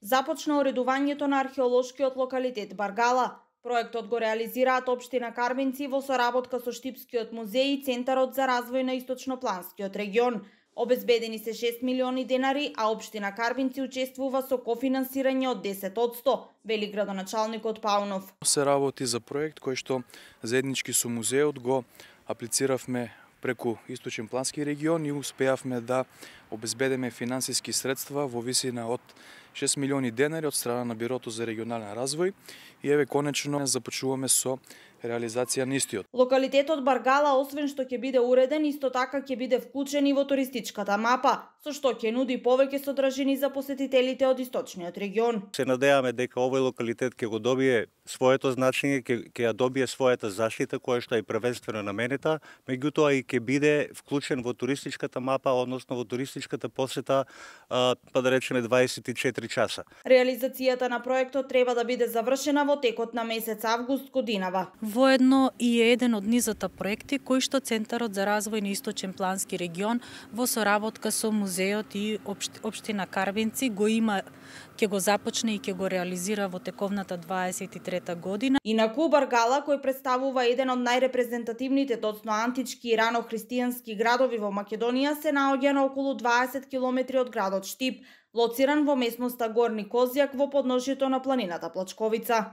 Започна оредувањето на археолошкиот локалитет Баргала. Проектот го реализираат Обштина Карбинци во соработка со Штипскиот музеј и Центарот за развој на Источнопланскиот регион. Обезбедени се 6 милиони денари, а Обштина Карбинци учествува со кофинансирање од 10%, вели градоначалникот Паунов. Се работи за проект кој што заеднички со музеот го аплициравме преку Источен плански регион и успеавме да обезбедеме финансиски средства во висина од 6 милиони денари од страна на Бирото за регионален развој. И еве конечно започуваме со реализација на истиот. Локалитетот Баргала, освен што ќе биде уреден, исто така ќе биде вклучен и во туристичката мапа, со што ќе нуди повеќе содржини за посетителите од источниот регион. Се надеваме дека овој локалитет ќе го добие своето значење, ќе, ќе ја добие својата заштита која што е првенствено наменета, меѓутоа и ќе биде вклучен во туристичката мапа, односно во туристичката посета, па да речеме 24 часа. Реализацијата на проектот треба да биде завршена во текот на месец август годинава воедно и е еден од низата проекти кои што Центарот за развој на Источен плански регион во соработка со музеот и општина Карвенци го има ќе го започне и ќе го реализира во тековната 23 година. И на Кубар Гала, кој представува еден од најрепрезентативните доцно антички и рано христијански градови во Македонија, се наоѓа на околу 20 километри од градот Штип, лоциран во местноста Горни Козјак во подножјето на планината Плачковица.